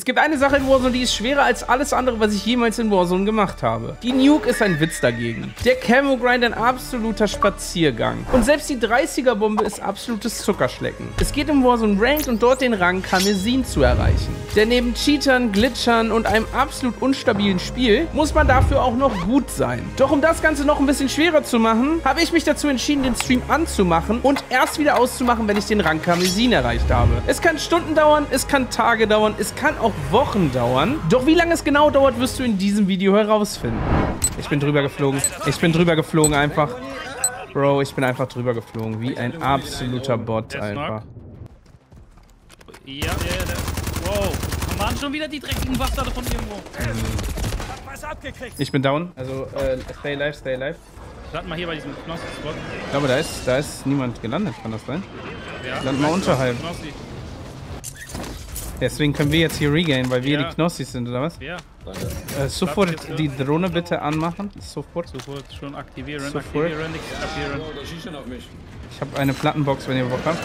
Es gibt eine Sache in Warzone, die ist schwerer als alles andere, was ich jemals in Warzone gemacht habe. Die Nuke ist ein Witz dagegen. Der Camo Grind ein absoluter Spaziergang. Und selbst die 30er-Bombe ist absolutes Zuckerschlecken. Es geht im Warzone Ranked und dort den Rang Karmesin zu erreichen. Denn neben Cheatern, Glitchern und einem absolut unstabilen Spiel muss man dafür auch noch gut sein. Doch um das Ganze noch ein bisschen schwerer zu machen, habe ich mich dazu entschieden, den Stream anzumachen und erst wieder auszumachen, wenn ich den Rang Karmesin erreicht habe. Es kann Stunden dauern, es kann Tage dauern, es kann auch Wochen dauern. Doch wie lange es genau dauert, wirst du in diesem Video herausfinden. Ich bin drüber geflogen. Ich bin drüber geflogen einfach. Bro, ich bin einfach drüber geflogen. Wie ein absoluter Bot einfach. Ja, ja, ja. Wow. Waren schon wieder die dreckigen Bastarde von irgendwo. Ich bin down. Also, äh, stay alive, stay alive. Landen mal hier bei diesem Knossi-Spot. Ich glaube, da ist, da ist niemand gelandet. Kann das sein? Ja. Land mal unterhalb. Knossi. Deswegen können wir jetzt hier regain, weil wir Ja. die Knossis sind, oder was? Ja, Äh, sofort die Drohne bitte anmachen. Sofort. sofort schon aktivieren, Sofort. aktivieren, aktivieren. Ich habe eine Plattenbox, wenn ihr Bock habt.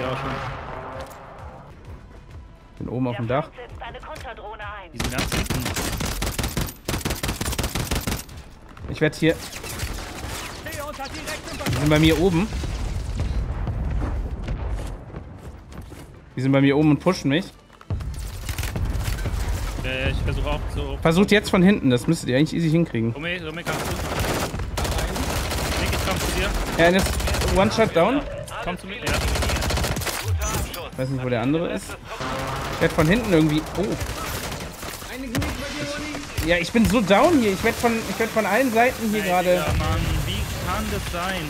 Ja, schon. Bin oben auf dem Dach. Ich werde hier... Die sind bei mir oben. Die sind bei mir oben und pushen mich. Ja, ja, ich versuche auch so. Versucht jetzt von hinten, das müsstet ihr eigentlich easy hinkriegen. Rome, Rome, kannst du? Nick, ich komm zu dir. Er ist One-Shot down. Komm zu mir. Ja. Ich weiß nicht, wo der andere ist. Ich werde von hinten irgendwie... Oh. Ich, ja, ich bin so down hier. Ich werde von, ich werd von allen Seiten hier gerade... Ja, Mann, wie kann das sein?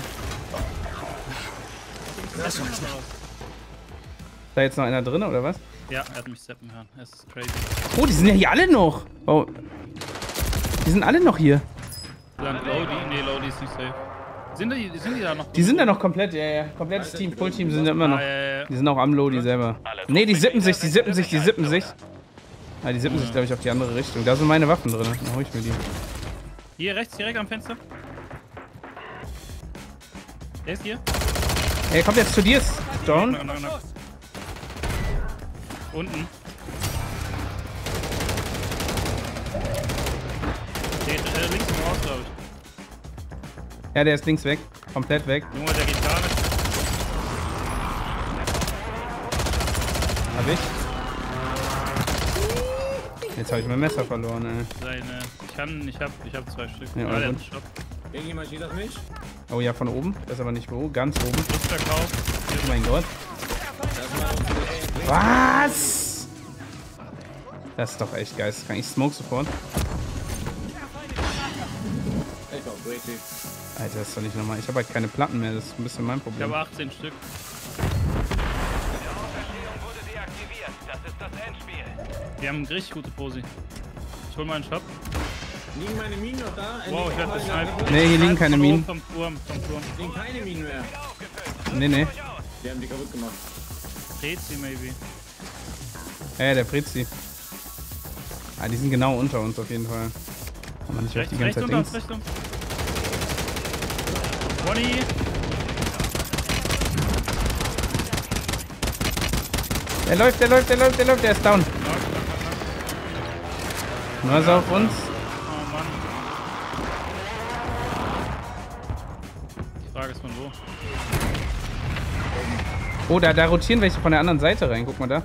Da jetzt noch einer drin, oder was? Ja, er hat mich steppen hören. Es ist crazy. Oh, die sind ja hier alle noch. Oh. Die sind alle noch hier. Land Lodi? Nee, Lodi ist nicht safe. Sind die, sind die da noch? Die sind da noch komplett, ja, ja. Komplettes Team, Fullteam sind da immer noch. Ah, ja, ja. Die sind auch am Lodi selber. Nee, die sippen sich, die sippen sich, die sippen sich. Ah, die sippen sich, glaube ich, auf die andere Richtung. Da sind meine Waffen drin. Dann hol ich mir die. Hier rechts, direkt am Fenster. Der ist hier. Er kommt jetzt zu dir, Stone. Unten. Der geht äh, links im Haus, glaube ich. Ja, der ist links weg. Komplett weg. Junge, der geht gar nicht. Hab ich. Jetzt habe ich mein Messer verloren, ey. Seine. Ich kann, ich hab, ich hab zwei Stück. Ja, ah, der Shop. Irgendjemand sieht auf mich? Oh ja, von oben. Das ist aber nicht wo. Ganz oben. Rückverkauf. Oh mein Gott. Was? Das ist doch echt geisteskrank. Ich smoke sofort. Ich. Alter, das ist doch nicht normal. Ich habe halt keine Platten mehr. Das ist ein bisschen mein Ich Problem. habe 18 Stück. wurde deaktiviert. Das ist das Endspiel. Wir haben eine richtig gute Posi. Ich hol meinen Shop. Liegen meine Minen noch da? Äh, Wow, nee, ich werde gesniped. Nee, hier liegen keine Minen. Vom Turm, vom Turm. Liegen keine Minen mehr. Nee, nee. Die haben die kaputt gemacht. Sie maybe. Ja, der Fritzi. Ah, die sind genau unter uns auf jeden Fall. Kann man nicht auf Rechts, die ganze Zeit unter uns, rechts Bonnie! Der läuft, der läuft, der läuft, der läuft, der ist down. Nur ist auf uns. Oh, da, da rotieren welche von der anderen Seite rein. Guck mal da.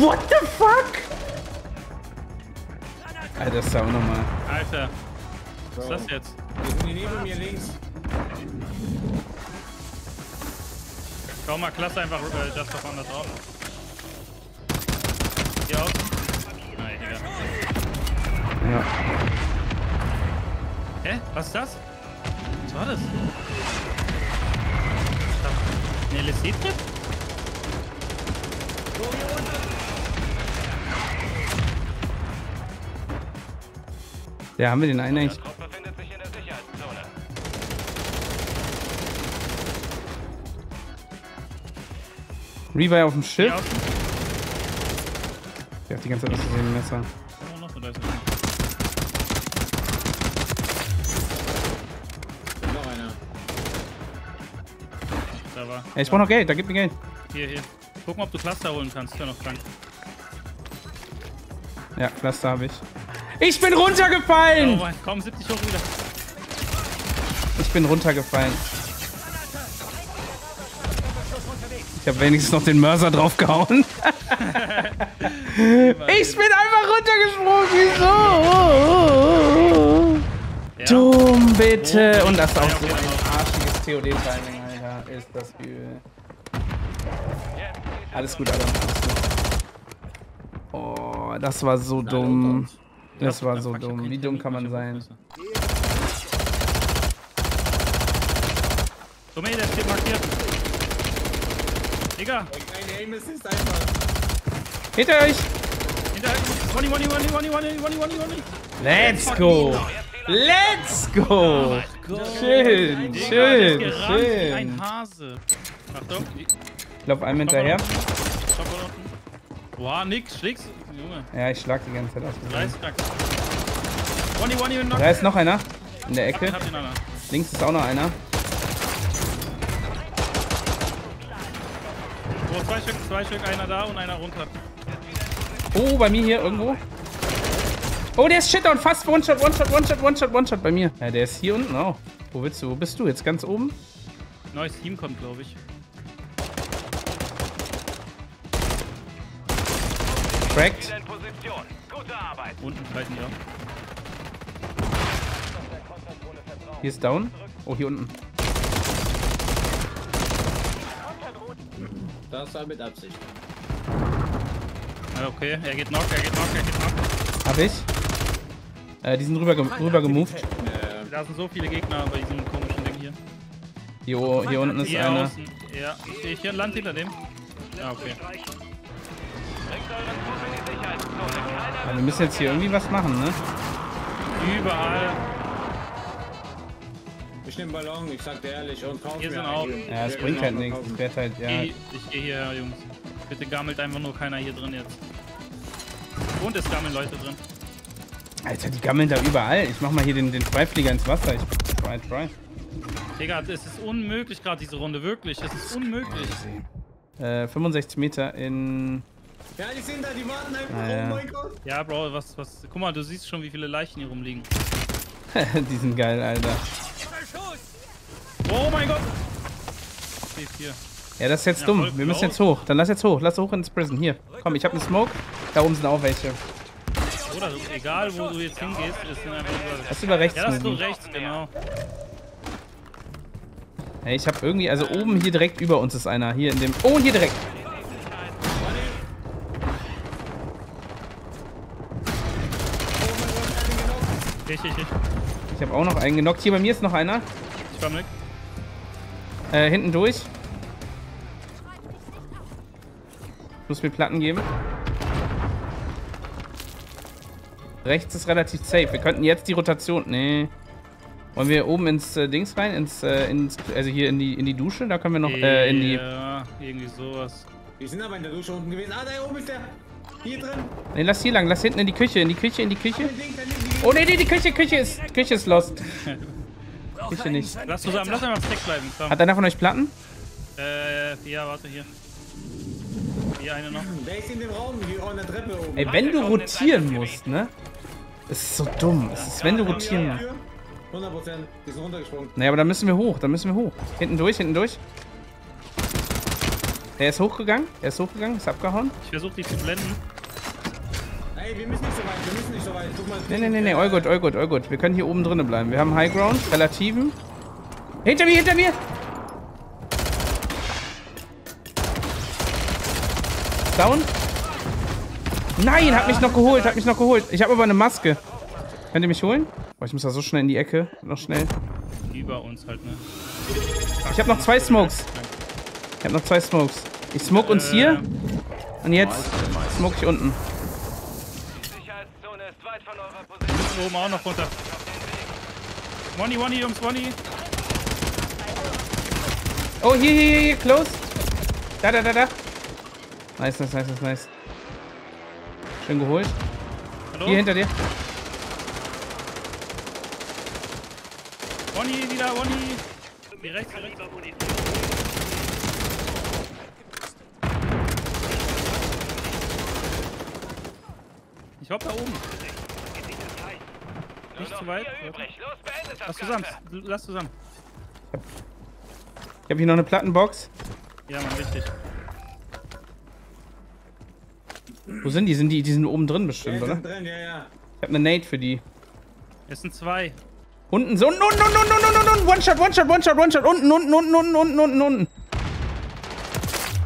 What the fuck? Alter, das ist auch nochmal. Alter, was ist das jetzt? Die sind hier neben mir links. Schau mal, klasse einfach äh, Just of Under drauf. Hier aus. Nein, Digga. Ja. Hä? Was ist das? Was war das? Ein LSD-Trip? Ja, haben wir den einen eigentlich. Revive auf dem Schiff. Außen. Der hat die ganze Zeit aus ein Messer. Oh, noch, oder ist da war. Ja, ich brauche noch Geld, da gib mir Geld. Hier, hier. Guck mal, ob du Cluster holen kannst. Ja noch krank. Ja, Cluster habe ich. Ich bin Oh runtergefallen! mein, komm, 70 hoch wieder. Ich bin runtergefallen. Ich habe wenigstens noch den Mörser draufgehauen. ich bin einfach runtergesprungen. Wieso? Ja. Dumm, bitte. Oh, Und das ist auch ja, so ein arschiges COD-Timing, Alter. Ist das übel. Alles gut, Adam. Alles gut. Oh, das war so dumm. Das war so dumm. Wie dumm kann man sein? Domain, der steht markiert. Digga, Ein Aim Assist einfach. Hinter euch! hinter. Money, money, money, money, money, money, money, money. Let's go! Let's go! Schön, Digga, schön, wie schön. ein Hase. Achtung. Ich lauf einem hinterher. Boah, nix, schlägst. Junge, Ja, ich schlag die ganze Zeit aus. money, money. Da ist noch einer. In der Ecke. Links ist auch noch einer. Oh, zwei Stück, zwei Stück, einer da und einer runter. Oh, bei mir hier irgendwo. Oh, der ist Shitdown. Fast One-Shot, One-Shot, One-Shot, One-Shot, One-Shot bei mir. Ja, der ist hier unten auch. Wo willst du? Wo bist du? Jetzt ganz oben? Neues Team kommt, glaube ich. Cracked. Unten die auch. Hier ist down. Oh, hier unten. Das war mit Absicht. Ja, okay, er geht knock, er geht knock, er geht knock. Hab ich. Äh, die sind rüber, rüber gemoved. Da sind so viele Gegner bei diesem komischen Ding hier. Hier, hier unten ist Hier einer. außen. Ja, ich hier ein Land hinter dem? Ja, okay. Ja, wir müssen jetzt hier irgendwie was machen, ne? Überall. Ich nehme Ballon, ich sag dir ehrlich, und kauf Hier mir sind auch- Ja, es bringt halt nichts. Es wird halt, ja. Geh, ich gehe hier, Jungs. Bitte gammelt einfach nur keiner hier drin jetzt. Und es gammeln Leute drin. Alter, die gammeln da überall. Ich mach mal hier den, den Freiflieger ins Wasser. Ich try, try. Digga, es ist unmöglich gerade diese Runde, wirklich. Es ist unmöglich. Äh, 65 Meter in. Ja, die sind da, die warten einfach. Ah, ja. Oh mein Gott. Ja, Bro, was, was. Guck mal, du siehst schon, wie viele Leichen hier rumliegen. die sind geil, Alter. Oh mein Gott! Steht hier. Ja, das ist jetzt Ja, dumm. Wir müssen jetzt hoch. Dann lass jetzt hoch. Lass hoch ins Prison. Hier. Komm, ich hab einen Smoke. Da oben sind auch welche. Oder egal wo du jetzt hingehst, ist einfach über. Lass über rechts Ja, das ist moven. rechts, genau. Ey, ich hab irgendwie. Also oben hier direkt über uns ist einer. Hier in dem. Oh, hier direkt. Richtig, richtig. Ich habe auch noch einen genockt. Hier bei mir ist noch einer. Ich komm mit. Äh, hinten durch. Muss mir Platten geben. Rechts ist relativ safe. Wir könnten jetzt die Rotation. Nee. Wollen wir oben ins äh, Dings rein? Ins, äh, ins, also hier in die, in die Dusche? Da können wir noch äh, in die. Ja, irgendwie sowas. Die sind aber in der Dusche unten gewesen. Ah, da oben ist der. Hier drin. Nee, lass hier lang. Lass hinten in die Küche. In die Küche, in die Küche. Oh nee, nee, die Küche, Küche ist. Küche ist lost. Küche nicht. Lass zusammen, lass einfach steck bleiben. Komm. Hat einer von euch Platten? Äh, ja, warte hier. Hier eine noch. Der ist in dem Raum hier an der Treppe oben. Ey, wenn du rotieren musst, ne? Es ist so dumm. Es ist, wenn du rotieren musst. 100 Prozent. Die sind runtergesprungen. Naja, aber da müssen wir hoch, da müssen wir hoch. Hinten durch, hinten durch. Der ist hochgegangen, der ist hochgegangen, ist abgehauen. Ich versuche dich zu blenden. Ey, wir müssen nicht so weit, wir müssen nicht so weit. Guck mal. Nee, nee, nee, nee, all gut, all gut, all gut. Wir können hier oben drinnen bleiben. Wir haben High Ground, relativen. Hinter mir, hinter mir! Down. Nein, hat mich noch geholt, hat mich noch geholt. Ich habe aber eine Maske. Könnt ihr mich holen? Boah, ich muss da so schnell in die Ecke. Noch schnell. Über uns halt, ne? Ich habe noch zwei Smokes. Ich habe noch zwei Smokes. Ich smoke uns hier. Und jetzt smoke ich unten. Die Sicherheitszone ist weit von eurer Position. Hier oben auch noch runter. Money, Money, Jungs, Money. Oh, hier, hier, hier, hier, close. Da, da, da, da. Nice, nice, nice, nice, nice. Schön geholt. Hallo? Hier hinter dir. Ronny wieder, Ronny. Mir rechts, rechts. Ich hab da oben. Nicht zu weit. Lass zusammen. Lass zusammen. Ich hab hier noch eine Plattenbox. Ja, man, richtig. Wo sind die? Sind die, die sind oben drin Ja, bestimmt, die oder? drin, ja, ja. Ich habe eine Nate für die. Es sind zwei. Unten, so, unten, unten, unten, unten, unten, unten, One-Shot, One-Shot, One-Shot, One-Shot, unten, unten, unten, unten, unten, unten, unten.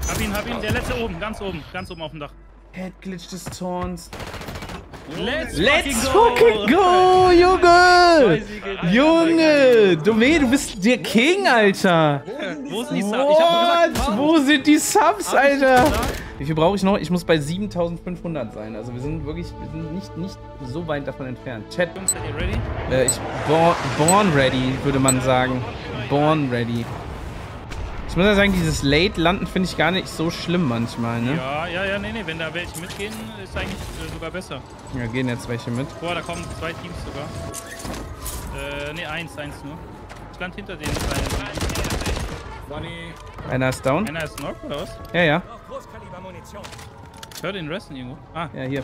Hab ihn, hab ihn. Der letzte oben. Ganz oben. Ganz oben auf dem Dach. Head Glitch des Zorns. Let's, Let's fucking go, Junge! Junge! Dome, du bist der King, Alter! Wo sind die Subs? Hab What? Wo sind die Subs, Alter? Wie viel brauche ich noch? Ich muss bei 7500 sein. Also wir sind wirklich, wir sind nicht, nicht so weit davon entfernt. Chat, äh, ich, born, born ready, würde man sagen. Born ready. Ich muss ja sagen, dieses Late-Landen finde ich gar nicht so schlimm manchmal, ne? Ja, ja, ja, nee, nee. Wenn da welche mitgehen, ist eigentlich äh, sogar besser. Ja, gehen jetzt welche mit. Boah, da kommen zwei Teams sogar. Äh, nee, eins, eins nur. Ich stand hinter denen. Einer ist down. Einer ist Knock oder was? Ja, ja. Ich höre den Resten irgendwo. Ah, Ja, hier.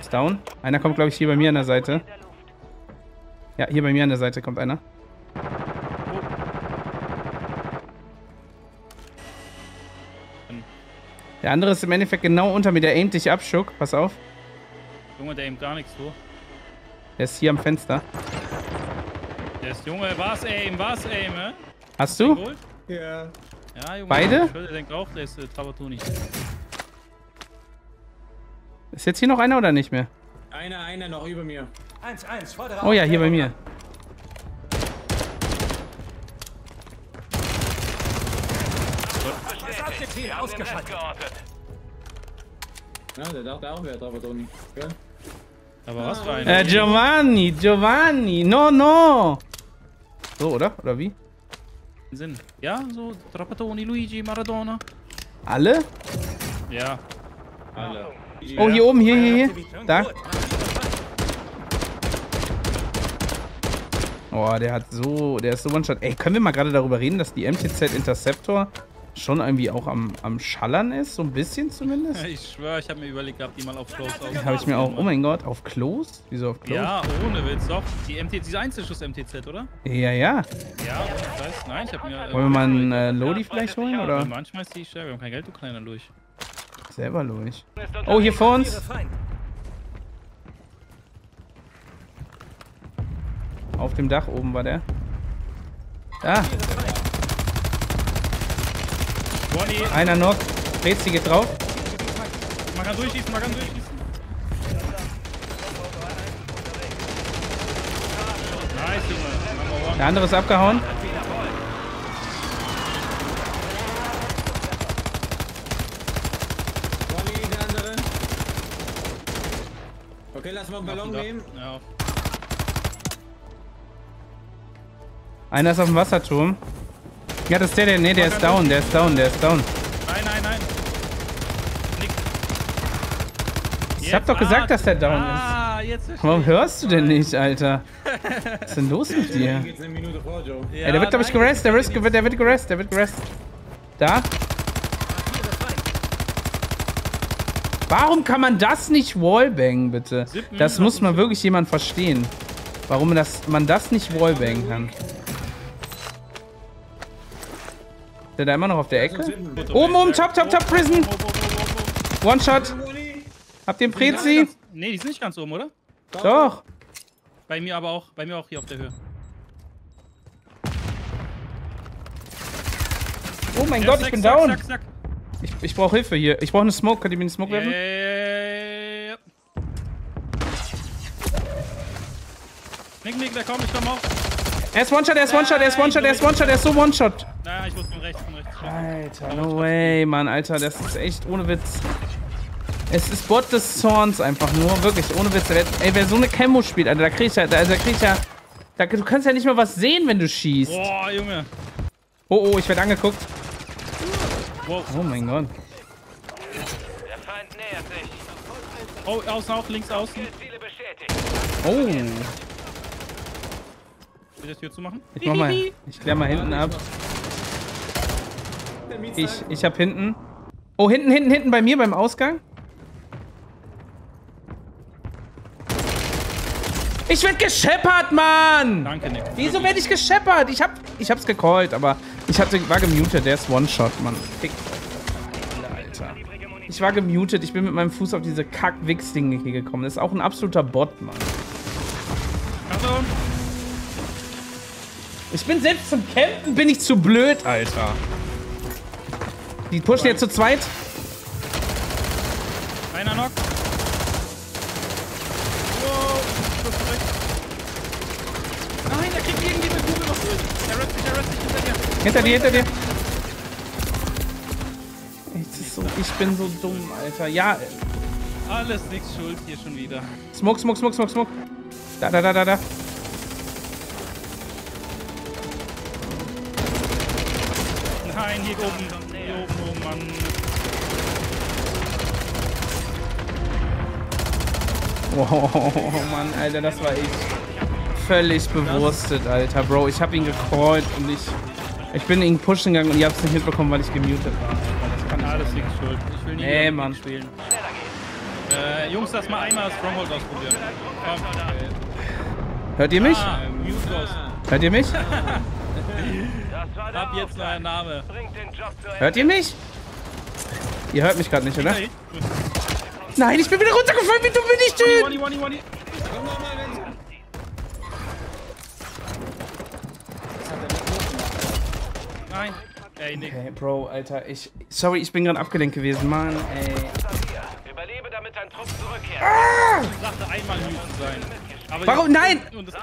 Ist down. Einer kommt, glaube ich, hier bei mir an der Seite. Ja, hier bei mir an der Seite kommt einer. Der andere ist im Endeffekt genau unter mir. Der aimt dich ab, Schuck. Pass auf. Junge, der aimt gar nichts so. Der ist hier am Fenster. Der ist Junge, was aim, was aim, hä? Hast du? Ja. Ja, Junge. Beide? Ich denkt auch, der ist äh, Trabatoni. Ist jetzt hier noch einer oder nicht mehr? Einer, einer noch über mir. 1-1, fordere Oh ja, hier bei mir. Ausgeschaltet. Ja, der dachte auch, wer drauf Toni. Ja. Aber was für einer? Äh, Giovanni, Giovanni. No, no. So, oder? Oder wie? Sinn. Ja, so Trapattoni, Luigi, Maradona. Alle? Ja. Alle. Oh, hier oben, hier, hier, hier. Da. Oh, der hat so, der ist so One-Shot. Ey, können wir mal gerade darüber reden, dass die MTZ Interceptor schon irgendwie auch am, am Schallern ist? So ein bisschen zumindest? Ich schwöre, ich habe mir überlegt gehabt, die mal auf Close aus. Habe ich mir auch, oh mein Gott, auf Close? Wieso auf Close? Ja, ohne Witz, doch. Die MT, diese Einzelschuss-MTZ, oder? Ja, ja. Ja, ich weiß. Nein, ich habe mir. Wollen wir mal einen äh, Lodi vielleicht holen, Ja, oder? manchmal ist die stärker. Wir haben kein Geld, du kleiner durch. Selber durch. Oh, hier vor uns. Auf dem Dach oben war der. Da, Bonnie, einer noch. Rezi geht drauf. man kann durchschießen, man kann durchschießen. Der andere ist abgehauen. Okay, lass mal einen Ballon nehmen. Ja, Einer ist auf dem Wasserturm. Ja, das ist der, der. Nee, der ist down, der ist down, der ist down. Nein, nein, nein. Nick. Ich hab doch gesagt, dass der down ist. Ah, jetzt verstehe Warum hörst du denn nicht, Alter? Was ist denn los mit dir? Ja, Ey, der wird, glaube ich, nein, gerest, der wird, der wird gerest, der wird gerest. Da? Warum kann man das nicht wallbangen, bitte? Das muss zu. wirklich jemand verstehen. Warum das, man das nicht wallbangen kann. Ist der da immer noch auf der Ecke? Oben, oben, top, top, top, Prison. Oh, oh, oh, oh, oh. One Shot. Bonnie. Habt ihr einen Prezi? Nee, die sind nicht ganz oben, oder? Doch. Bei mir aber auch. Bei mir auch hier auf der Höhe. Oh mein Ja, Gott, ich bin down. Zack, zack. Ich, ich brauche Hilfe hier. Ich brauche eine Smoke. Könnt ihr mir eine Smoke werfen? Ja. Nick, Nick, der kommt, ich komm auch. Er ist One-Shot, er ist One-Shot, er ist One-Shot, er ist One-Shot, er ist so One-Shot. Nein, ich muss von rechts, von rechts. Alter, no way, Mann, Alter, das ist echt ohne Witz. Es ist Bot des Zorns einfach nur, wirklich, ohne Witz. Ey, wer so eine Camo spielt, Alter, da krieg ich ja, da, also da krieg ich ja, da, du kannst ja nicht mal was sehen, wenn du schießt. Boah, Junge. Oh, oh, ich werde angeguckt. Wow. Oh mein Gott. Der Feind nähert sich. Oh, außen auch, links außen. Oh, Will ich die Tür zumachen? Ich mach mal. Ich klär mal hinten ab. Ich, ich hab hinten. Oh, hinten, hinten, hinten bei mir beim Ausgang. Ich werd gescheppert, Mann! Danke, Nick. Wieso werd ich gescheppert? Ich hab, ich hab's gecallt, aber ich hatte, war gemutet. Der ist One-Shot, Mann. Fick. Alter. Ich war gemutet. Ich bin mit meinem Fuß auf diese Kack-Wix-Dinge hier gekommen. Das ist auch ein absoluter Bot, Mann. Ich bin selbst zum Campen bin ich zu blöd, Alter. Die pushen jetzt zu zweit. Einer Knock. Wow. Nein, er kriegt irgendwie eine Kugel noch durch. Der rest dich, der rest dich hinter dir. Hinter dir, hinter dir. So, ich bin so dumm, Alter. Ja, Alles nix schuld hier schon wieder. Smoke, smoke, smoke, smoke, smoke. Da, da, da, da, da. Oben. Hier oben, oh Mann. Oh, Mann, Alter, das war ich. Völlig bewurstet, Alter. Bro, ich hab ihn gecallt und ich... Ich bin ihn pushen gegangen und ihr habt's nicht mitbekommen, weil ich gemutet war. Das kann Alles nix schuld. Ich will nie Nee, Mann. spielen. Äh, Jungs, lass mal einmal Stronghold ausprobieren. Komm. Hört ihr mich? Ah. Hört ihr mich? Ab jetzt neuer Name. Hört ihr mich? Ihr hört mich gerade nicht, oder? Nein, ich bin wieder runtergefallen. Wie dumm bin ich denn? Nein. Ey, Nick. Okay, Bro, Alter, ich... Sorry, ich bin gerade abgelenkt gewesen. Mann, ey. Überlebe, damit dein Trupp zurückkehrt. Ich sagte einmal Mute sein. Aber Warum? Nein! Das.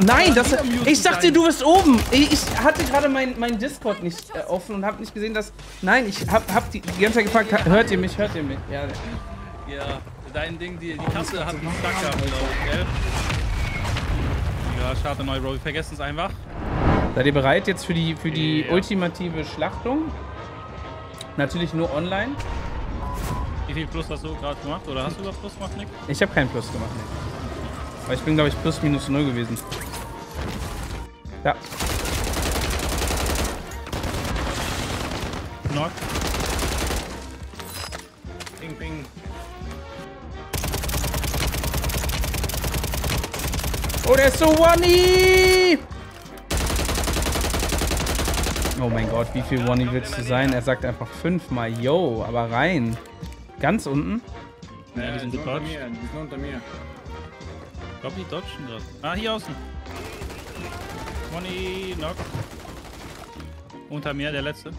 Nein, das, ich dachte, du bist oben. Ich, ich hatte gerade mein, mein Discord nicht äh, offen und habe nicht gesehen, dass... Nein, ich hab, hab die, die ganze Zeit gefragt, hört ihr mich, hört ihr mich? Ja, Ja, dein Ding, die, die Taste hat einen Stuck gehabt, glaube ich, gell? Ja, schade neu, Bro. Wir vergessen es einfach. Seid ihr bereit jetzt für die, für die Ja. ultimative Schlachtung? Natürlich nur online. Wie viel Plus hast du gerade gemacht? Oder hast du überhaupt Plus gemacht, Nick? Ich habe keinen Plus gemacht. Nee. Aber ich bin, glaube ich, plus minus null gewesen. Ja, Knock. Ping, ping. Oh, der ist so Wani! Oh mein Gott, wie viel Wani willst du sein? Er sagt einfach fünfmal, yo, aber rein. Ganz unten? Ja, die sind unter gedodged. mir, die sind unter mir. Ich glaube, die dodgen gerade. Ah, hier außen. Money, Knock. Unter mir, der letzte.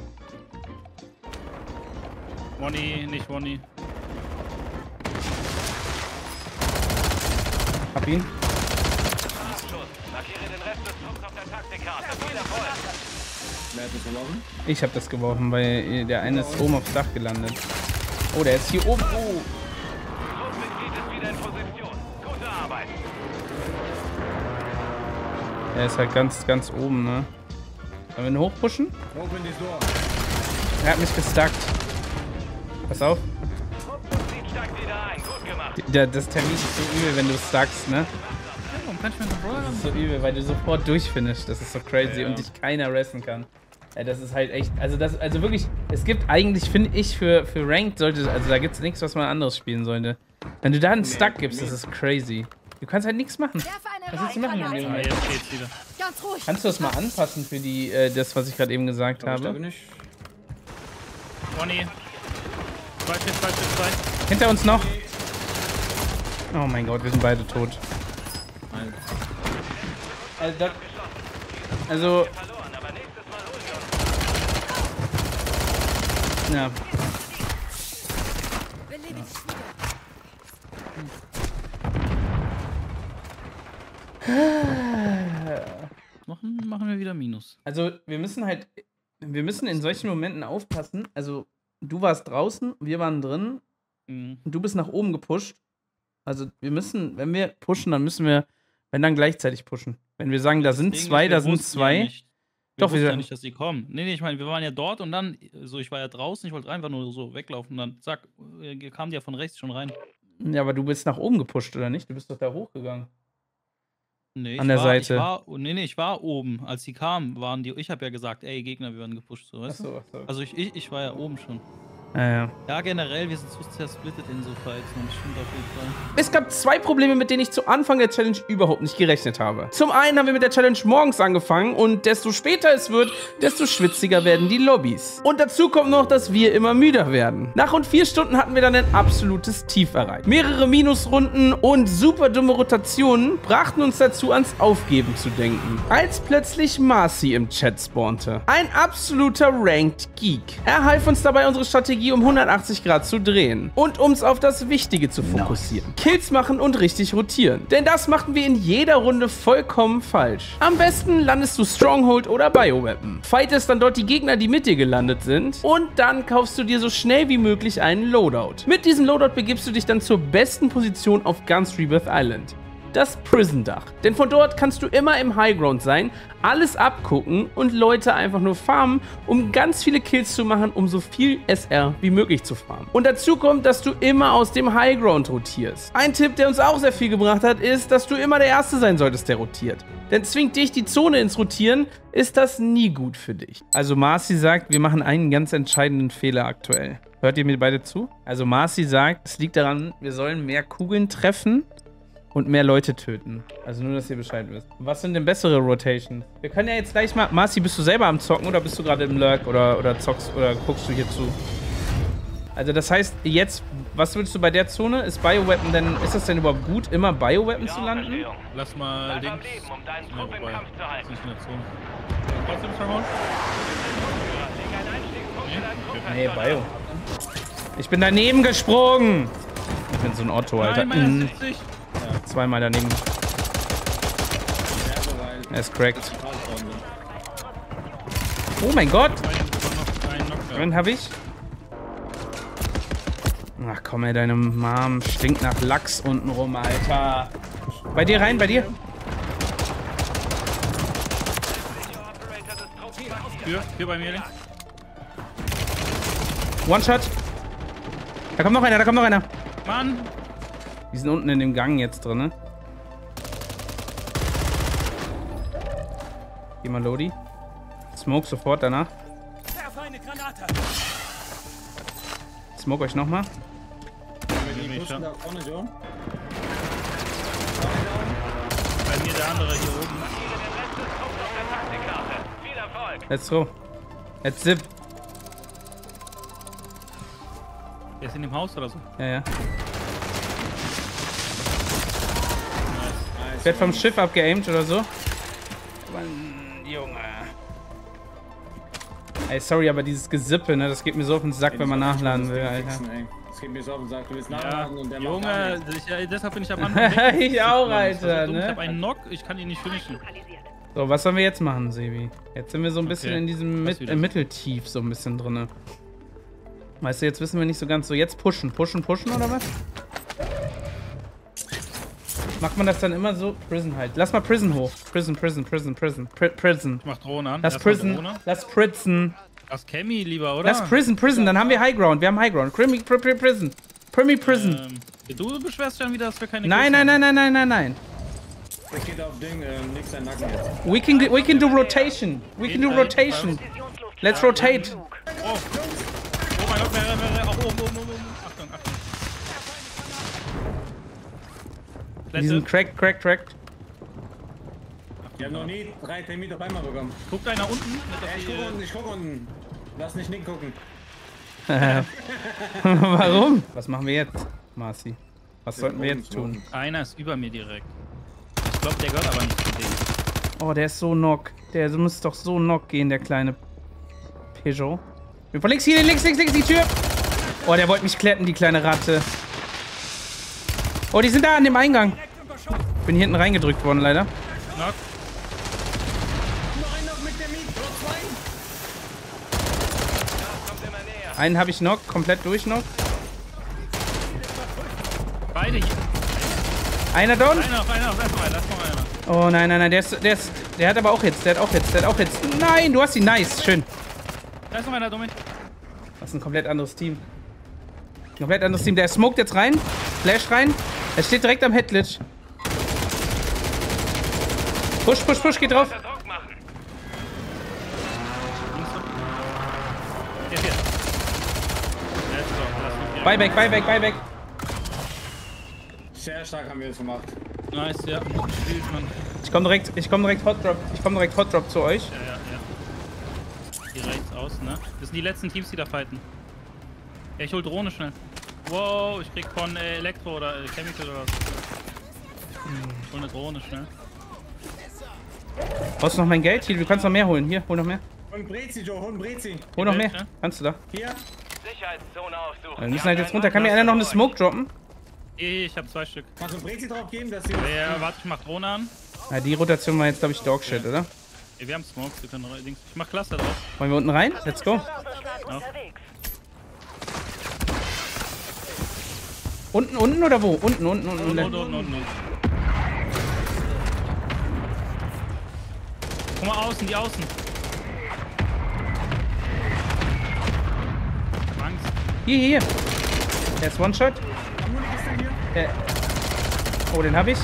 Money, nicht Money. Hab ihn. Ich habe das geworfen, weil der eine ist oben aufs Dach gelandet. Oh, der ist hier oben. Oh. Er ist halt ganz, ganz oben, ne? Wollen wir ihn hochpushen? Open die Door. Er hat mich gestuckt. Pass auf. Der, das Termin ist so übel, wenn du stuckst, ne? Warum kann ich mir einen Brawler Das ist so übel, weil du sofort durchfinishst. Das ist so crazy Ja. und dich keiner resten kann. Ja, das ist halt echt. Also, das, also wirklich, es gibt eigentlich, finde ich, für, für Ranked sollte. Also, da gibt es nichts, was man anderes spielen sollte. Wenn du da einen Stuck gibst, das ist crazy. Du kannst halt nichts machen. Was willst du machen. Junge? Ah, jetzt geht's wieder. Ganz ruhig. Kannst du das mal anpassen für die, äh, das, was ich gerade eben gesagt Aber ich glaube habe? nicht. Money. 2 4 2 4 2 Hinter uns noch. Oh mein Gott, wir sind beide tot. Nein. Also, das, also ja. Belebe dich wieder. Machen, machen wir wieder Minus. Also, wir müssen halt, wir müssen in solchen Momenten aufpassen. Also, du warst draußen, wir waren drin, Mhm. du bist nach oben gepusht. Also, wir müssen, wenn wir pushen, dann müssen wir, wenn dann gleichzeitig pushen. Wenn wir sagen, da sind Ding zwei, da sind zwei. Ja wir Doch, wir ja nicht, dass die kommen. Nee, nee, ich meine, wir waren ja dort und dann, so, ich war ja draußen, ich wollte einfach nur so weglaufen und dann, zack, äh, kam die ja von rechts schon rein. Ja, aber du bist nach oben gepusht, oder nicht? Du bist doch da hochgegangen. Nee, An ich der war, Seite. Ich war, oh, nee, nee, ich war oben. Als die kamen, waren die, ich habe ja gesagt, ey, Gegner, wir werden gepusht, so, weißt du? Achso, achso. Also ich, ich, ich war ja oben schon. Ja, ja. Ja, generell, wir sind zu zersplittet in so Fights, man. Stimmt auf jeden Fall. Es gab zwei Probleme, mit denen ich zu Anfang der Challenge überhaupt nicht gerechnet habe. Zum einen haben wir mit der Challenge morgens angefangen und desto später es wird, desto schwitziger werden die Lobbys. Und dazu kommt noch, dass wir immer müder werden. Nach rund vier Stunden hatten wir dann ein absolutes Tief erreicht. Mehrere Minusrunden und super dumme Rotationen brachten uns dazu, ans Aufgeben zu denken. Als plötzlich Marcy im Chat spawnte. Ein absoluter Ranked Geek. Er half uns dabei, unsere Strategie um 180 Grad zu drehen und uns auf das Wichtige zu fokussieren. Kills machen und richtig rotieren. Denn das machten wir in jeder Runde vollkommen falsch. Am besten landest du Stronghold oder Bioweapon. Fightest dann dort die Gegner, die mit dir gelandet sind und dann kaufst du dir so schnell wie möglich einen Loadout. Mit diesem Loadout begibst du dich dann zur besten Position auf ganz Rebirth Island das Prison-Dach. Denn von dort kannst du immer im Highground sein, alles abgucken und Leute einfach nur farmen, um ganz viele Kills zu machen, um so viel SR wie möglich zu farmen. Und dazu kommt, dass du immer aus dem Highground rotierst. Ein Tipp, der uns auch sehr viel gebracht hat, ist, dass du immer der Erste sein solltest, der rotiert. Denn zwingt dich die Zone ins Rotieren, ist das nie gut für dich. Also Marcy sagt, wir machen einen ganz entscheidenden Fehler aktuell. Hört ihr mir beide zu? Also Marcy sagt, es liegt daran, wir sollen mehr Kugeln treffen und mehr Leute töten. Also nur, dass ihr Bescheid wisst. Was sind denn bessere Rotations? Wir können ja jetzt gleich mal... Marci, bist du selber am Zocken oder bist du gerade im Lurk oder, oder zockst oder guckst du hier zu? Also das heißt, jetzt, was willst du bei der Zone? Ist Bioweapon denn, ist das denn überhaupt gut, immer Bioweapon zu landen? Lass mal links. Leben, um deinen Ja, Trupp im Kampf zu ist halten. nicht in der Zone. Trotzdem deinen Trupp Nee, Bio. Ich bin daneben gesprungen. Ich bin so ein Otto, Alter. Nein, meiner ist 70. Zweimal daneben. Er ist cracked. Oh mein Gott. Wen hab ich? Ach komm ey, deine Mom stinkt nach Lachs unten rum, Alter. Bei dir rein, bei dir. Hier, hier bei mir links. One Shot. Da kommt noch einer, da kommt noch einer. Mann! Die sind unten in dem Gang jetzt drin, ne? Geh mal Lodi. Smoke sofort danach. Smoke euch nochmal. Joe. Bei mir der andere hier oben. Let's go. Let's zip. Der ist in dem Haus oder so. Ja, ja. Nice. Ich werd vom Schiff abgeaimt oder so. Mann, Junge. Ey, sorry, aber dieses Gesippe, ne, das geht mir so auf den Sack, wenn man nachladen will, Alter. Es geht mir so auf den Sack, du willst Ja, nachladen und der Junge, ich, ja, deshalb bin ich am Anfang. Ich auch, das Alter, ne? Ich hab einen Knock, ich kann ihn nicht finishen. So, was sollen wir jetzt machen, Sebi? Jetzt sind wir so ein bisschen Okay. in diesem Mit äh, Mitteltief so ein bisschen drinne. Weißt du, jetzt wissen wir nicht so ganz so. Jetzt pushen, pushen, pushen oder was? Macht man das dann immer so? Prison halt. Lass mal Prison hoch. Prison, Prison, Prison, Prison. Pri Prison. Ich mach Drohne an. Lass Erstmal Prison. Drohne. Lass Prison. Lass Cammy lieber, oder? Lass Prison, Prison. Dann haben wir High Ground. Wir haben High Ground. Primi, pri, pri, Prison. Primi, Prison. Ähm, du beschwerst dich dann wieder, dass wir keine Nein, nein, nein, nein, nein, nein, nein. Es geht auf Ding, ähm, nix sein Nacken jetzt. We can, do- we can do rotation. We can do rotation. Let's rotate. Oh. oh mein Gott, mehrere, mehrere. Auch oben, oben, oben, oben. Achtung, Achtung. Diesen Letzte. Crack, Crack, Crack. Ich hab noch nie drei Termite auf einmal bekommen. Guck da nach unten. Ja, ich die, guck unten, ich guck unten. Lass nicht Nick gucken. Warum? Was machen wir jetzt, Marci? Was sollten wir jetzt tun? Einer ist über mir direkt. Ich glaube, der gehört aber nicht zu denen. Oh, der ist so knock. Der muss doch so knock gehen, der kleine Peugeot. Von links hier, links, links, links, die Tür. Oh, der wollte mich kletten, die kleine Ratte. Oh, die sind da an dem Eingang. Bin hier hinten reingedrückt worden, leider. Knock. Noch einen noch habe ich knock, komplett durch knock. Beide hier. Einer down. Einer noch, einer noch, lass mal, lass mal einer. Oh nein, nein, nein, der ist, der ist, der hat aber auch Hits, der hat auch Hits, der hat auch Hits. Nein, du hast ihn, nice, schön. Da ist noch einer, Domin. Das ist ein komplett anderes Team. Ein komplett anderes Team. Der smoked jetzt rein, Flash rein. Er steht direkt am Headglitch. Push, push, push, geht drauf. Buyback, Buyback, Buyback. Sehr stark haben wir das gemacht. Nice, ja. Ich komme direkt, ich komme direkt Hot Drop. Ich komme direkt Hot Drop zu euch. Ja, ja, ja. Hier rechts außen, ne? Das sind die letzten Teams, die da fighten. Ja, ich hol Drohne schnell. Wow, ich krieg von äh, Elektro oder äh, Chemical oder was. Ich hol eine Drohne schnell. Brauchst du noch mein Geld? Hier, du kannst noch mehr holen. Hier, hol noch mehr. Und Brezi, Joe, und Brezi. Hol noch mehr. Kannst du da? Hier. Sicherheitszone aufsuchen. Wir müssen halt jetzt runter. Kann mir einer noch eine Smoke droppen? Ich hab zwei Stück. Kannst du einen Brezi drauf geben, dass sie. Ja, warte, ich mach Drohne an. Ja, die Rotation war jetzt, glaube ich, Dogshit, oder? Ey, wir haben Smokes, wir können Dings. Ich mach Cluster drauf. Wollen wir unten rein? Let's go. Unten, unten oder wo? Unten, unten, unten. Unten. und, und, und. Guck mal außen, die außen. Angst. Hier, hier, hier. Der ist One-Shot. Der oh, den hab ich.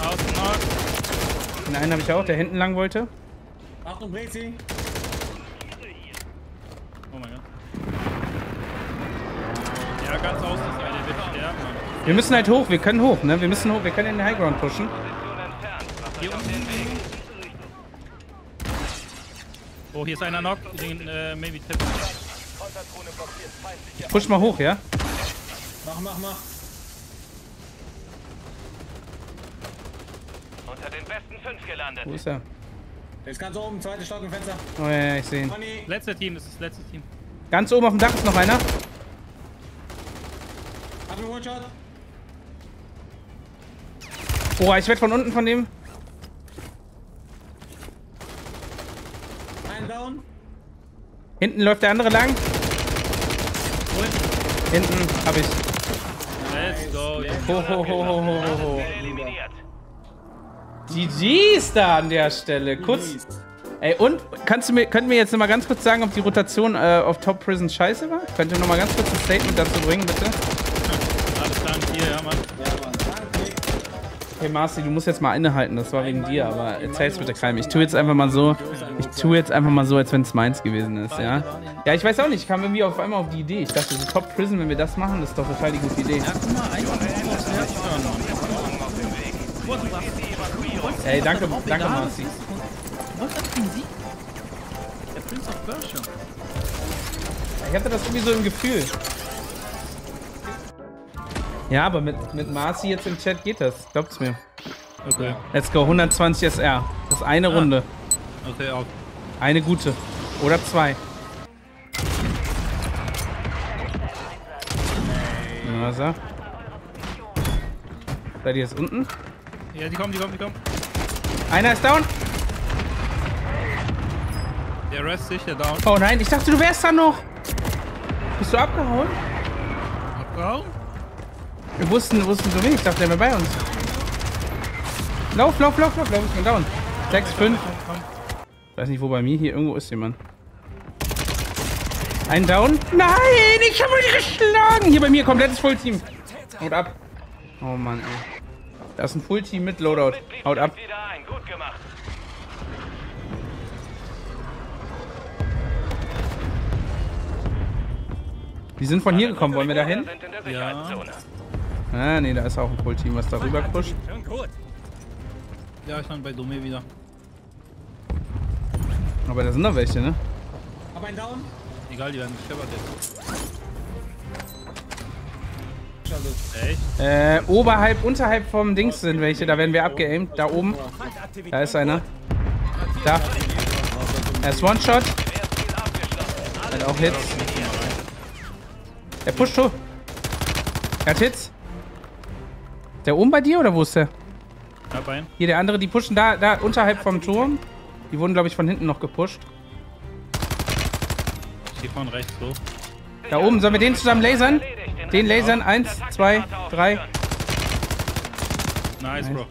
Außen noch. Den einen habe ich auch, der hinten lang wollte. Achtung, Brezi. Oh mein Gott. Ja, ganz außen ist einer, der wird sterben, Mann. Wir müssen halt hoch, wir können hoch, ne? Wir müssen hoch, wir können in den Highground pushen. Hier unten. den Weg. Oh, hier ist einer Knock. Den, äh, maybe Tipp. Push mal hoch, ja? Mach, mach, mach. Unter den besten fünf gelandet. Wo ist er? Der ist ganz oben, zweite Stock im Fenster. Oh ja, ja, ich sehe ihn. Conny. Letzter Team, das ist das letzte Team. Ganz oben auf dem Dach ist noch einer. Hab einen One-Shot. Oh, ich werde von unten von dem. Einen down. Hinten läuft der andere lang. Hinten hab ich. Let's go. Ho, ho, ho, ho, ho, ho, ho. Eliminiert. GG's da an der Stelle. Kurz. Ey, und kannst du mir, könnt mir jetzt noch mal ganz kurz sagen, ob die Rotation äh, auf Top Prison scheiße war? Könnt ihr noch mal ganz kurz ein Statement dazu bringen, bitte? Alles klar, hier, ja, Mann. Ja, Mann. Danke. Hey Marci, du musst jetzt mal innehalten, das war wegen dir, aber erzähl's bitte keinem. Ich tue jetzt einfach mal so, ich tue jetzt einfach mal so, als wenn es meins gewesen ist, ja? Ja, ich weiß auch nicht, ich kam irgendwie auf einmal auf die Idee. Ich dachte, so Top Prison, wenn wir das machen, das ist doch total die gute Idee. Ja, guck mal, einfach. Hey, danke, danke Marci. Wolltest doch den Sieg. Der Prince of Persia. Ich hatte das irgendwie so im Gefühl. Ja, aber mit, mit Marci jetzt im Chat geht das, glaubt's mir. Okay. Let's go, 120 SR. Das ist eine Runde. Okay, auch. Eine gute. Oder zwei. Na, so. Seid ihr jetzt unten? Ja, die kommen, die kommen, die kommen. Einer ist down. Der Rest sicher down. Oh nein, ich dachte, du wärst da noch. Bist du abgehauen? Abgehauen? Wir wussten, wussten so wenig. Ich dachte, der wäre bei uns. Lauf, lauf, lauf, lauf, lauf. Ich bin down. 6, 5. Ich weiß nicht, wo bei mir. Hier irgendwo ist jemand. Ein Down. Nein, ich habe mich geschlagen. Hier bei mir, komplettes Fullteam. Haut ab. Oh Mann, ey. Da ist ein Fullteam mit Loadout. Haut ab. Die sind von hier gekommen. Wollen wir da hin? Ja. Ah, nee, da ist auch ein Fullteam, was da rüber pusht. Schon gut. Ja, ich bin bei Dome wieder. Aber da sind noch welche, ne? Hab einen down. Egal, die werden gescheppert jetzt. Echt? Äh, oberhalb, unterhalb vom Dings sind welche. Da werden wir abgeaimt. Da oben. Da ist einer. Da. Er ist One-Shot. Hat auch Hits. Er pusht hoch. Er hat Hits. Der oben bei dir oder wo ist der? Ja, Bein. Hier, der andere, die pushen da, da unterhalb vom Turm. Die wurden, glaube ich, von hinten noch gepusht. Ich geh von rechts hoch. Da oben, sollen wir den zusammen lasern? Den lasern. Eins, zwei, drei. Nice, Bro.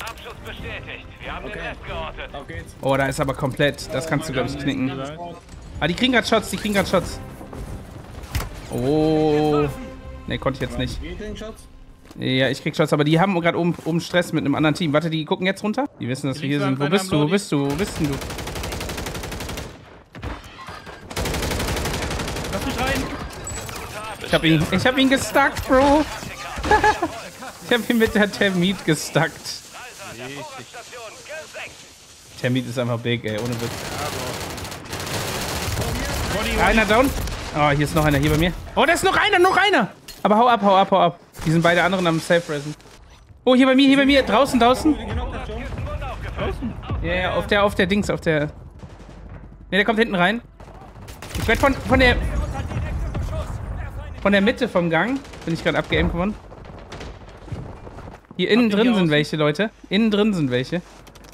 Abschuss bestätigt. Wir haben den Rest geortet. Auf geht's. Oh, da ist aber komplett. Das kannst du, glaube ich, knicken. Ah, die kriegen gerade Shots, die kriegen gerade Shots. Oh. Ne, konnte ich jetzt nicht. Ja, ich krieg Shots, aber die haben gerade oben, oben Stress mit einem anderen Team. Warte, die gucken jetzt runter? Die wissen, dass wir hier sind. Wo bist du? Wo bist du? Wo bist denn du? Ich hab ihn, ich hab ihn gestuckt, Bro. ich hab ihn mit der Termit gestuckt. Termit ist einfach big, ey, ohne Witz. Einer down. Oh, hier ist noch einer, hier bei mir. Oh, da ist noch einer, noch einer. Aber hau ab, hau ab, hau ab. Die sind beide anderen am Safe Resen. Oh, hier bei mir, hier bei mir. Draußen, draußen. Ja, ja, auf der, auf der Dings, auf der... Ne, der kommt hinten rein. Ich werd von, von der... Von der Mitte vom Gang bin ich gerade abgeaimt geworden. Hier innen drin sind welche, Leute. Innen drin sind welche.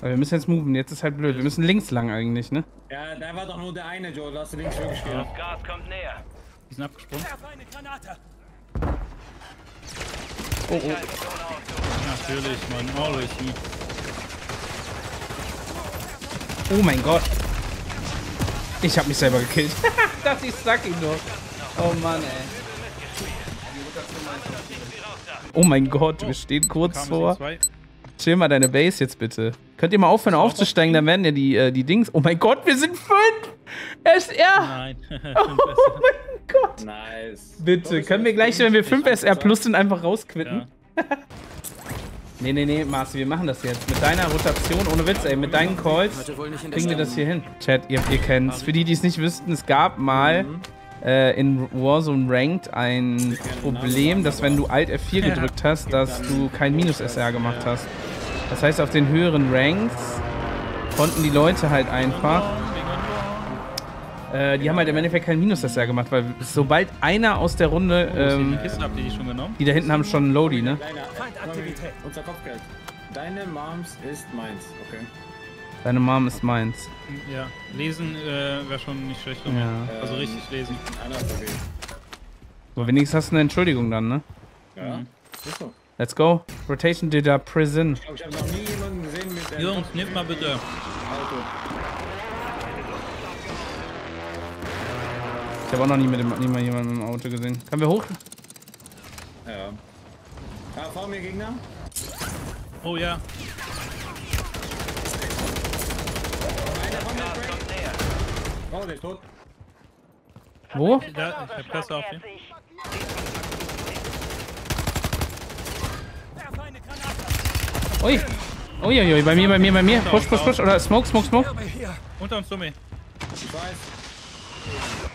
Aber wir müssen jetzt moven. Jetzt ist halt blöd. Wir müssen links lang eigentlich, ne? Ja, da war doch nur der eine, Joe. Du hast den links wirklich gehört. Gas kommt näher. Die sind abgesprungen. Oh, oh. Natürlich, man. Always me. Oh mein Gott. Ich hab mich selber gekillt. dachte, ich stuck ihn nur. Oh Mann, ey. Oh mein Gott, wir stehen kurz vor. Chill mal deine Base jetzt bitte. Könnt ihr mal aufhören aufzusteigen, dann werden ja die, äh, die Dings. Oh mein Gott, wir sind fünf! SR! Nein. Oh mein Gott! Nice. Bitte, können wir gleich, wenn wir 5 SR plus sind, einfach ja. rausquitten? Nee, nee, nee, Marci, wir machen das jetzt. Mit deiner Rotation, ohne Witz, ey, mit deinen Calls kriegen wir das hier hin. Chat, ihr, ihr kennt's. Für die, die es nicht wüssten, es gab mal äh, in Warzone Ranked ein Problem, dass wenn du Alt F4 gedrückt hast, dass du kein Minus-SR gemacht hast. Das heißt, auf den höheren Ranks konnten die Leute halt einfach äh, die haben halt im Endeffekt kein Minus-SR gemacht, weil sobald einer aus der Runde, Ähm, ähm, Kiste habt ihr die schon genommen? die da hinten haben schon Lodi, ne? Feindaktivität. Unser Kopfgeld. Deine Moms ist meins. Okay. Deine Mom ist meins. Ja. Lesen äh, wäre schon nicht schlecht. Ja. Also richtig lesen. Ist okay. So, wenigstens hast du eine Entschuldigung dann, ne? Ja. So. Let's go. Rotation to the prison. Ich glaube, ich habe noch nie jemanden gesehen mit einem Jungs, nehmt mal bitte. Auto. Ich habe auch noch nie mit dem, nie mal jemanden im Auto gesehen. Können wir hoch? Ja. Ah, vor mir Gegner. Oh ja. Oh, der ist tot. Wo? Da, ich hab Klasse auf. Werfe eine Granate. Ui. Uiuiui, bei mir, bei mir, bei mir. Push, push, push. Oder Smoke, Smoke, Smoke. Unter uns, Dummy. Ich weiß.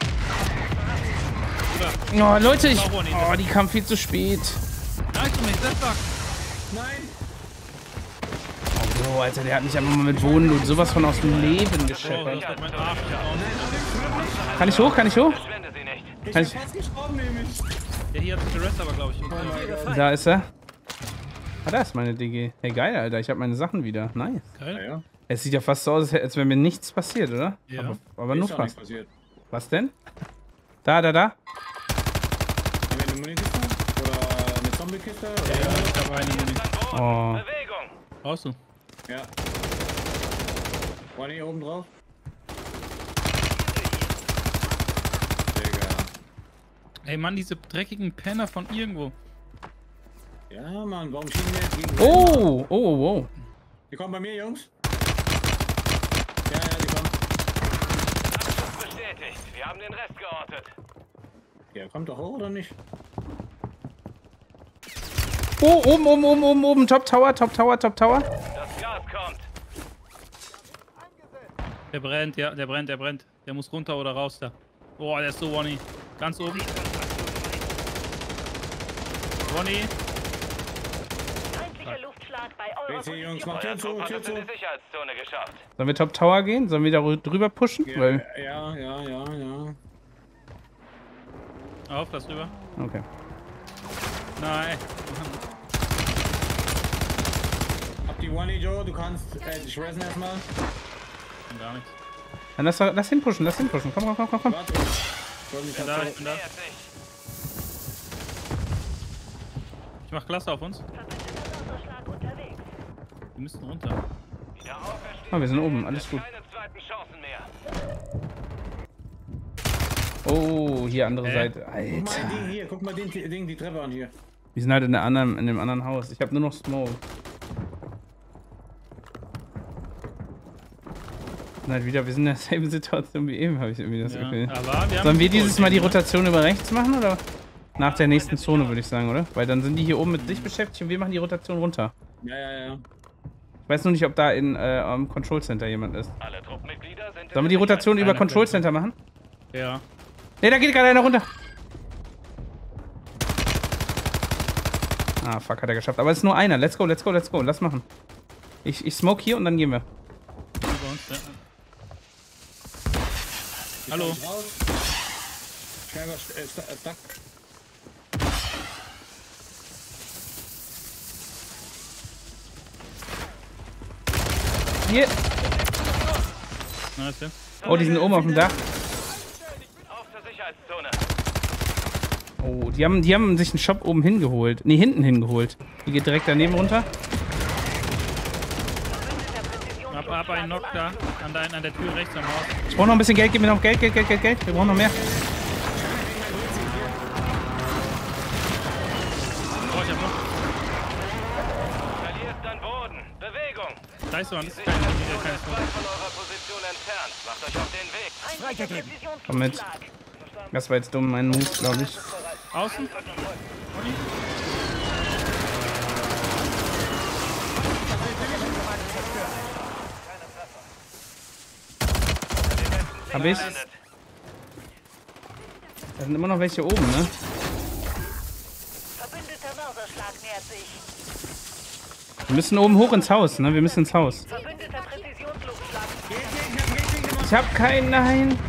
Oh, Leute, ich... Oh, die kam viel zu spät. Nein. Oh, Alter, der hat mich einfach mal mit Wohnen und sowas von aus dem Leben gescheppert. Kann ich hoch, kann ich hoch? Kann ich... fast gestorben, nämlich. Der hier hat sich der Rest aber, glaube ich. Da ist er. Ah, da ist meine DG. Hey, geil, Alter. Ich habe meine Sachen wieder. Nice. Geil. Ja. Es sieht ja fast so aus, als wäre mir nichts passiert, oder? Ja. Aber, aber nur fast. Was denn? Da, da, da. Haben wir eine Munikiste? Oder Oder Ja, ich habe eine Bord. Oh. Bewegung. Brauchst du? Ja. War hier oben drauf? Digga. Ey, Mann, diese dreckigen Penner von irgendwo. Ja, Mann, warum schieben wir jetzt gegen Oh, oh, oh, oh. Die kommen bei mir, Jungs. Ja, ja, die kommen. Abschluss bestätigt. Wir haben den Rest geortet. Ja, kommt doch hoch oder nicht? Oh, oben, oben, oben, oben, oben. Top Tower, Top Tower, Top Tower. Das Gas kommt. Der brennt, ja, der brennt, der brennt. Der muss runter oder raus da. Boah, der ist so Wonny. Ganz oben. Wonny. PC, Jungs, macht Tür zu, Tür zu. Sollen wir Top Tower gehen? Sollen wir da rü- drüber pushen? Ja, Weil, ja, ja, ja, ja. Auf, lass rüber. okay. Nein. Hab die One Joe, du kannst äh, dich resen erstmal. Gar nichts. Dann lass, lass hin pushen, lass hin pushen. Komm, komm, komm, komm, komm. Warte. Ich bin da, ich bin da. Ich mach Klasse auf uns. Wir müssen runter. Ah, wir sind oben, alles gut. Oh, hier andere Hä? Seite. Guck mal Alter. den hier, guck mal den Ding, die Treppe an hier. Wir sind halt in, der anderen, in dem anderen Haus. Ich habe nur noch Smoke. Sind halt wieder, wir sind in derselben Situation wie eben, habe ich irgendwie das Ja. Gefühl. Aber wir Sollen wir dieses Mal die? Rotation über rechts machen, oder? Nach der nächsten Zone, würde ich sagen, oder? Weil dann sind die hier oben mit sich beschäftigt und wir machen die Rotation runter. Ja, ja, ja. Ich weiß nur nicht, ob da in äh, am Control Center jemand ist. Alle Truppenmitglieder sind in Sollen wir die Rotation über Control. Center machen? Ja. Ne, da geht gerade einer runter. Ah, fuck, hat er geschafft. Aber es ist nur einer. Let's go, let's go, let's go. Lass machen. Ich, ich smoke hier und dann gehen wir. Über uns, ja. Hallo. Äh. Hier. Nice. Oh, die sind oben auf dem Dach. Oh, die haben, die haben sich einen Shop oben hingeholt. Ne, hinten hingeholt. Die geht direkt daneben runter. Hab, hab einen Knock da. An der, an der Tür rechts am Haus. Ich brauche noch ein bisschen Geld. Gib mir noch Geld, Geld, Geld, Geld, Geld. Wir brauchen noch mehr. Oh, ich hab noch. Verlierst an Boden. Bewegung. Da ist so ein. Das ist eurer Position entfernt. Macht euch auf den Weg. Freigegeben. Komm mit. Das war jetzt dumm, mein Move, glaube ich. Außen. Hab ich. Da sind immer noch welche oben, ne? Verbündeter Mörserschlag nähert sich. Wir müssen oben hoch ins Haus, ne? Wir müssen ins Haus. Verbündeter Präzisionsluftschlag. Ich hab keinen, nein.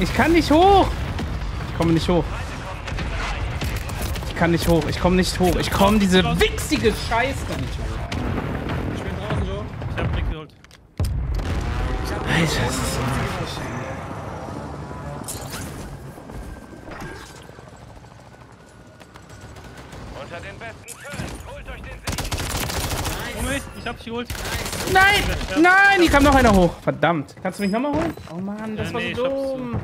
Ich kann nicht hoch. Ich komme nicht hoch. Ich kann nicht hoch. Ich komme nicht hoch. Ich komme diese wichsige Scheiße nicht hoch. Nein! Nein! Hier kam noch einer hoch. Verdammt. Kannst du mich nochmal holen? Oh Mann, das Äh, war nee, so dumm.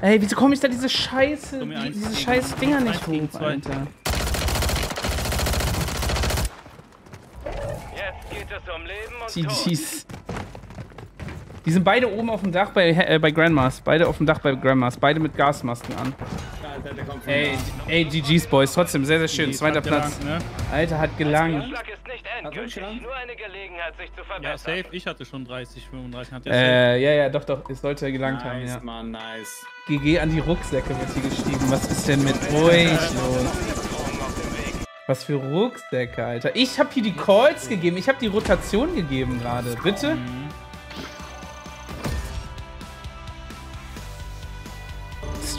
Ey, wieso komme ich da diese Scheiße, die, diese scheiß Dinger nicht hoch. Alter? Jetzt geht es um Leben und Tod. GG's. Die sind beide oben auf dem Dach bei, äh, bei Grandmas. Beide auf dem Dach bei Grandmas. Beide mit Gasmasken an. Ey, ey, GG's, Boys. Trotzdem sehr, sehr schön. Die Zweiter Platz. gelangt, Ne? Alter, hat gelangt. Schlag ist nicht endgültig. schon? Nur eine Gelegenheit, sich zu Ja, verbessern. safe. Ich hatte schon 30, 35. Hat. Äh, ja, ja, doch, doch. Es sollte gelangt haben, Nice, ja. Mann, nice. GG an die Rucksäcke wird hier geschrieben. Was ist denn mit euch los? Was für Rucksäcke, Alter. Ich habe hier die Calls gegeben. Ich habe die Rotation gegeben gerade. Bitte?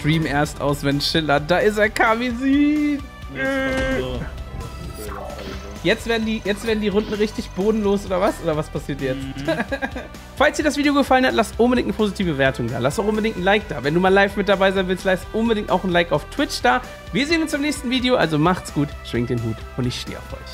Stream erst aus, wenn Schiller. Da ist er, Kamisin. Jetzt werden, die, jetzt werden die Runden richtig bodenlos oder was? Oder was passiert jetzt? Falls dir das Video gefallen hat, lasst unbedingt eine positive Bewertung da. Lass auch unbedingt ein Like da. Wenn du mal live mit dabei sein willst, lass unbedingt auch ein Like auf Twitch da. Wir sehen uns im nächsten Video, also macht's gut, schwingt den Hut und ich stehe auf euch.